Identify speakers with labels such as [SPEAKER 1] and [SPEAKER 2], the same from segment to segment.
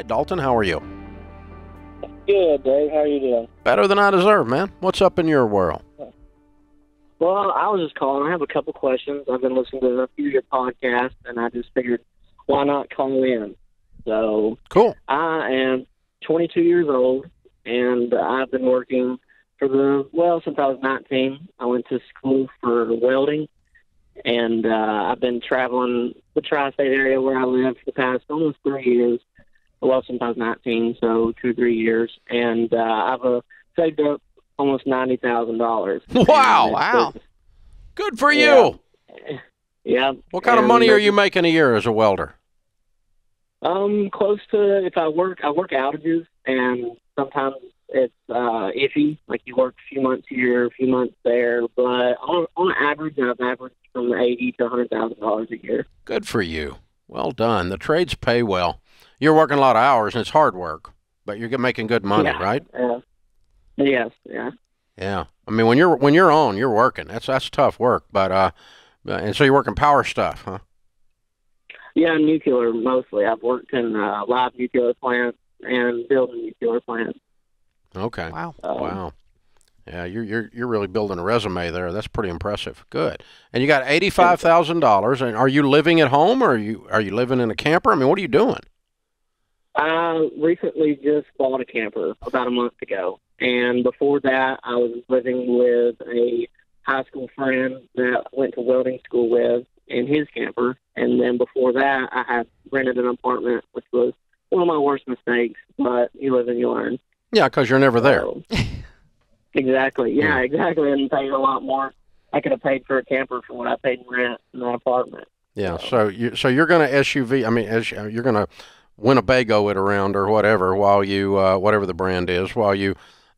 [SPEAKER 1] Hi, Dalton. How are you?
[SPEAKER 2] Good, Dave. How are you doing?
[SPEAKER 1] Better than I deserve, man. What's up in your world?
[SPEAKER 2] Well, I was just calling. I have a couple questions. I've been listening to a few of your podcasts, and I just figured, why not call in? So
[SPEAKER 1] Cool.
[SPEAKER 2] I am 22 years old, and I've been working for the well since I was 19. I went to school for welding, and uh, I've been traveling the tri-state area where I live for the past almost three years. Well, sometimes I was 19, so two, three years, and uh, I've uh, saved up almost ninety thousand dollars.
[SPEAKER 1] Wow, wow. Good for you.
[SPEAKER 2] Yeah.
[SPEAKER 1] What kind of money are you making a year as a welder?
[SPEAKER 2] Um, close to if I work, I work outages, and sometimes it's uh, iffy. Like you work a few months here, a few months there, but on on average, I've averaged from eighty to hundred thousand dollars a year.
[SPEAKER 1] Good for you. Well done. The trades pay well. You're working a lot of hours and it's hard work, but you're making good money,
[SPEAKER 2] Yeah.
[SPEAKER 1] right?
[SPEAKER 2] Uh, yes, yeah.
[SPEAKER 1] Yeah. I mean, when you're when you're on, you're working. That's that's tough work, but uh, and so you're working power stuff, huh?
[SPEAKER 2] Yeah, nuclear mostly. I've worked in uh, live nuclear plants and building nuclear plants.
[SPEAKER 1] Okay.
[SPEAKER 3] Wow.
[SPEAKER 2] Um,
[SPEAKER 1] Wow. Yeah, you're you're you're really building a resume there. That's pretty impressive. Good. And you got eighty five thousand dollars. And are you living at home, or are you are you living in a camper? I mean, what are you doing?
[SPEAKER 2] I recently just bought a camper about a month ago, and before that, I was living with a high school friend that I went to welding school with in his camper, and then before that, I had rented an apartment, which was one of my worst mistakes. But you live and you learn.
[SPEAKER 1] Yeah, because you're never there.
[SPEAKER 2] So- exactly. Yeah,
[SPEAKER 1] Yeah.
[SPEAKER 2] exactly. And paid a lot more. I could have paid for a camper for what I paid in rent in that apartment.
[SPEAKER 1] Yeah. So you so you're going to SUV. I mean, as, you're going to Winnebago it around or whatever while you uh, whatever the brand is while you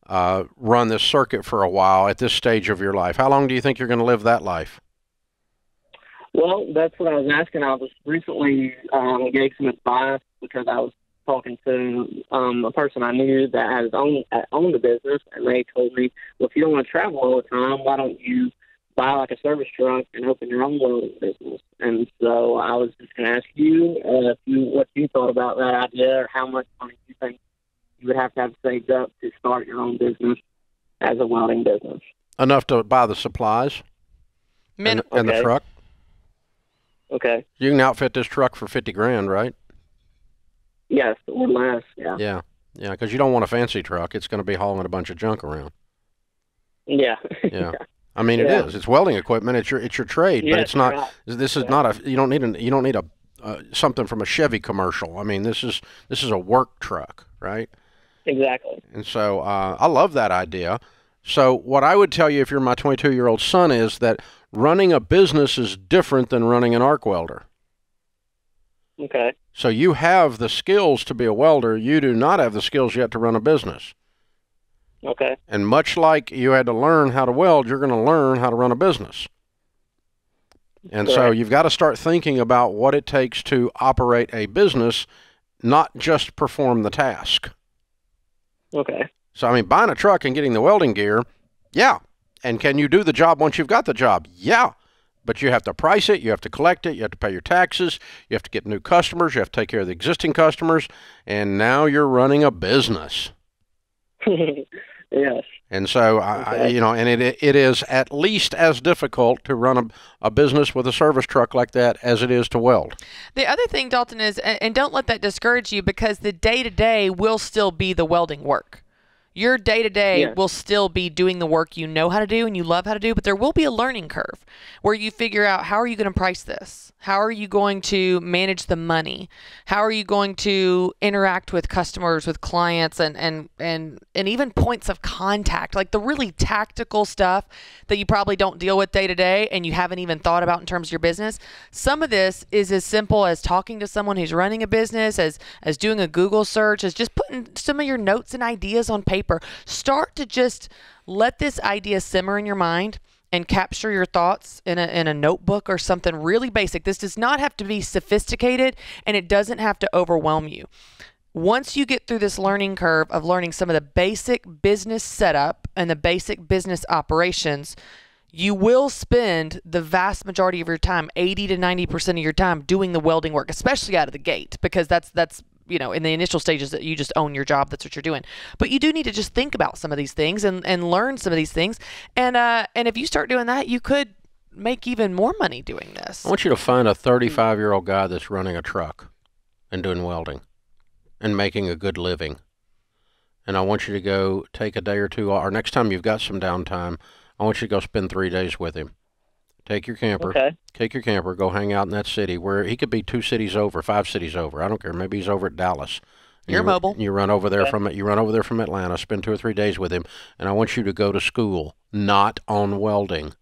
[SPEAKER 1] uh, run this circuit for a while at this stage of your life. How long do you think you're going to live that life?
[SPEAKER 2] Well, that's what I was asking. I was recently um, gave some advice because I was talking to um, a person I knew that has owned owned a business, and they told me, "Well, if you don't want to travel all the time, why don't you buy like a service truck and open your own welding business?" And so I was just going to ask you uh, if you what you thought about that idea, or how much money you think you would have to have saved up to start your own business as a welding business.
[SPEAKER 1] Enough to buy the supplies
[SPEAKER 3] Min-
[SPEAKER 1] and, and the truck.
[SPEAKER 2] Okay.
[SPEAKER 1] You can outfit this truck for fifty grand, right?
[SPEAKER 2] Yes, or less. Yeah.
[SPEAKER 1] Yeah. Yeah, because you don't want a fancy truck. It's going to be hauling a bunch of junk around.
[SPEAKER 2] Yeah.
[SPEAKER 1] Yeah. I mean, it
[SPEAKER 2] Yeah.
[SPEAKER 1] is. It's welding equipment. It's your it's your trade, but it's not.
[SPEAKER 2] right.
[SPEAKER 1] This is
[SPEAKER 2] Yeah.
[SPEAKER 1] not a. You don't need a. You don't need a uh, something from a Chevy commercial. I mean, this is this is a work truck, right?
[SPEAKER 2] Exactly.
[SPEAKER 1] And so uh, I love that idea. So what I would tell you if you're my 22 year old son is that running a business is different than running an arc welder.
[SPEAKER 2] Okay.
[SPEAKER 1] So you have the skills to be a welder. You do not have the skills yet to run a business.
[SPEAKER 2] Okay.
[SPEAKER 1] And much like you had to learn how to weld, you're going to learn how to run a business. And so you've got to start thinking about what it takes to operate a business, not just perform the task.
[SPEAKER 2] Okay.
[SPEAKER 1] So, I mean, buying a truck and getting the welding gear, yeah. And can you do the job once you've got the job? Yeah. But you have to price it, you have to collect it, you have to pay your taxes, you have to get new customers, you have to take care of the existing customers, and now you're running a business.
[SPEAKER 2] yes.
[SPEAKER 1] And so, I, I, you know, and it it is at least as difficult to run a, a business with a service truck like that as it is to weld.
[SPEAKER 3] The other thing, Dalton, is, and and don't let that discourage you because the day to day will still be the welding work. Your day to day will still be doing the work you know how to do and you love how to do, but there will be a learning curve where you figure out how are you going to price this? How are you going to manage the money? How are you going to interact with customers, with clients and and and and even points of contact, like the really tactical stuff that you probably don't deal with day to day and you haven't even thought about in terms of your business. Some of this is as simple as talking to someone who's running a business, as as doing a Google search, as just putting some of your notes and ideas on paper. Start to just let this idea simmer in your mind and capture your thoughts in a, in a notebook or something really basic. This does not have to be sophisticated and it doesn't have to overwhelm you. Once you get through this learning curve of learning some of the basic business setup and the basic business operations, you will spend the vast majority of your time, 80 to 90% of your time doing the welding work, especially out of the gate because that's that's you know in the initial stages that you just own your job that's what you're doing but you do need to just think about some of these things and and learn some of these things and uh and if you start doing that you could make even more money doing this
[SPEAKER 1] I want you to find a 35 year old guy that's running a truck and doing welding and making a good living. And I want you to go take a day or two, or next time you've got some downtime, I want you to go spend three days with him. Take your camper,
[SPEAKER 2] Okay.
[SPEAKER 1] take your camper, go hang out in that city where he could be two cities over, five cities over. I don't care. Maybe he's over at Dallas.
[SPEAKER 3] You're
[SPEAKER 1] you,
[SPEAKER 3] mobile.
[SPEAKER 1] You run over there
[SPEAKER 2] Okay.
[SPEAKER 1] from you run over there from Atlanta. Spend two or three days with him, and I want you to go to school, not on welding,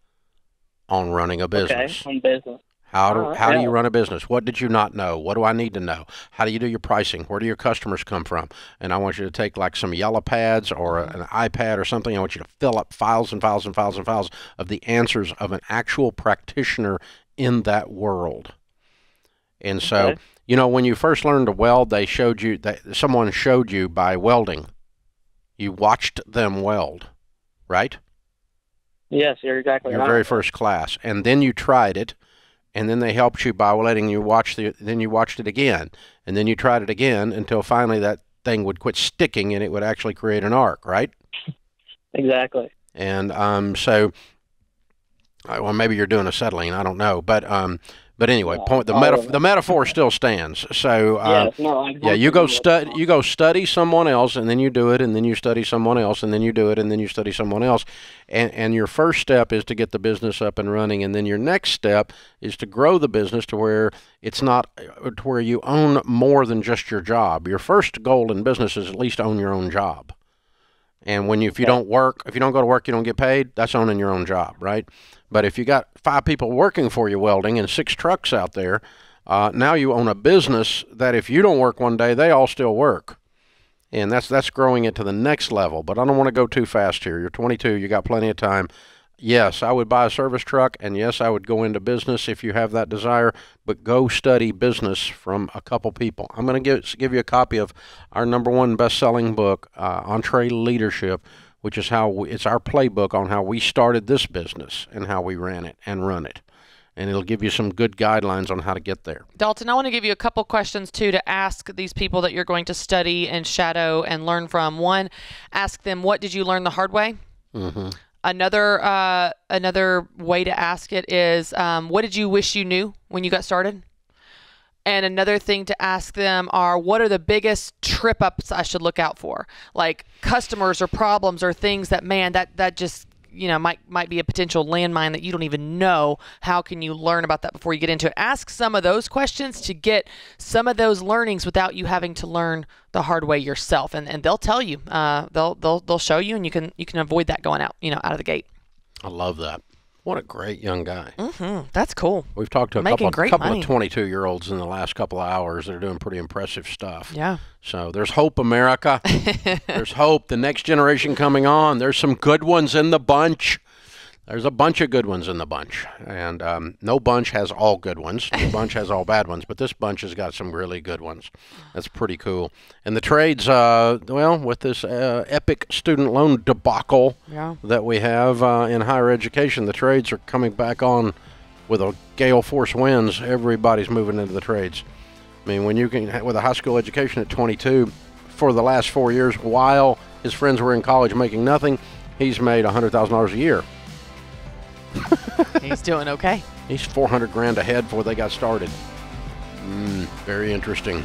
[SPEAKER 1] on running a business.
[SPEAKER 2] Okay. On business.
[SPEAKER 1] How do
[SPEAKER 2] Alright,
[SPEAKER 1] how do you run a business? What did you not know? What do I need to know? How do you do your pricing? Where do your customers come from? And I want you to take like some yellow pads or a- an iPad or something. I want you to fill up files and files and files and files of the answers of an actual practitioner in that world. And so,
[SPEAKER 2] Okay.
[SPEAKER 1] you know, when you first learned to weld, they showed you that someone showed you by welding. You watched them weld, right?
[SPEAKER 2] Yes, you're exactly
[SPEAKER 1] your
[SPEAKER 2] right.
[SPEAKER 1] very first class, and then you tried it, and then they helped you by letting you watch the. Then you watched it again, and then you tried it again until finally that thing would quit sticking and it would actually create an arc, right?
[SPEAKER 2] Exactly.
[SPEAKER 1] And um, so, uh, well, maybe you're doing acetylene, I don't know, but um, but anyway,
[SPEAKER 2] Yeah,
[SPEAKER 1] point the meta the metaphor still stands. So uh,
[SPEAKER 2] yes. No.
[SPEAKER 1] Yeah, you go study. You go study someone else, and then you do it, and then you study someone else, and then you do it, and then you study someone else, and and your first step is to get the business up and running, and then your next step is to grow the business to where it's not to where you own more than just your job. Your first goal in business is at least own your own job. And when you, if you don't work, if you don't go to work, you don't get paid. That's owning your own job, right? But if you got five people working for you welding and six trucks out there, uh, now you own a business that if you don't work one day, they all still work. And that's that's growing it to the next level. But I don't want to go too fast here. You're 22. You got plenty of time. Yes, I would buy a service truck, and yes, I would go into business if you have that desire. But go study business from a couple people. I'm going to give give you a copy of our number one best-selling book, uh, EntreLeadership, which is how we, it's our playbook on how we started this business and how we ran it and run it, and it'll give you some good guidelines on how to get there.
[SPEAKER 3] Dalton, I want to give you a couple questions too to ask these people that you're going to study and shadow and learn from. One, ask them what did you learn the hard way.
[SPEAKER 1] hmm
[SPEAKER 3] Another uh, another way to ask it is um, what did you wish you knew when you got started. And another thing to ask them are what are the biggest trip ups I should look out for, like customers or problems or things that man that that just you know might might be a potential landmine that you don't even know. How can you learn about that before you get into it? Ask some of those questions to get some of those learnings without you having to learn the hard way yourself, and and they'll tell you, uh, they'll they'll they'll show you, and you can you can avoid that going out you know out of the gate.
[SPEAKER 1] I love that. What a great young guy.
[SPEAKER 3] Mm-hmm. That's cool.
[SPEAKER 1] We've talked to a
[SPEAKER 3] Making
[SPEAKER 1] couple, couple
[SPEAKER 3] money.
[SPEAKER 1] of 22 year olds in the last couple of hours that are doing pretty impressive stuff.
[SPEAKER 3] Yeah.
[SPEAKER 1] So there's hope, America. there's hope. The next generation coming on. There's some good ones in the bunch. There's a bunch of good ones in the bunch, and um, no bunch has all good ones. No bunch has all bad ones, but this bunch has got some really good ones. That's pretty cool. And the trades, uh, well, with this uh, epic student loan debacle
[SPEAKER 3] Yeah.
[SPEAKER 1] that we have uh, in higher education, the trades are coming back on with a gale force winds. Everybody's moving into the trades. I mean, when you can, with a high school education at 22, for the last four years, while his friends were in college making nothing, he's made $100,000 a year.
[SPEAKER 3] He's doing okay.
[SPEAKER 1] He's 400 grand ahead before they got started. Mm, very interesting.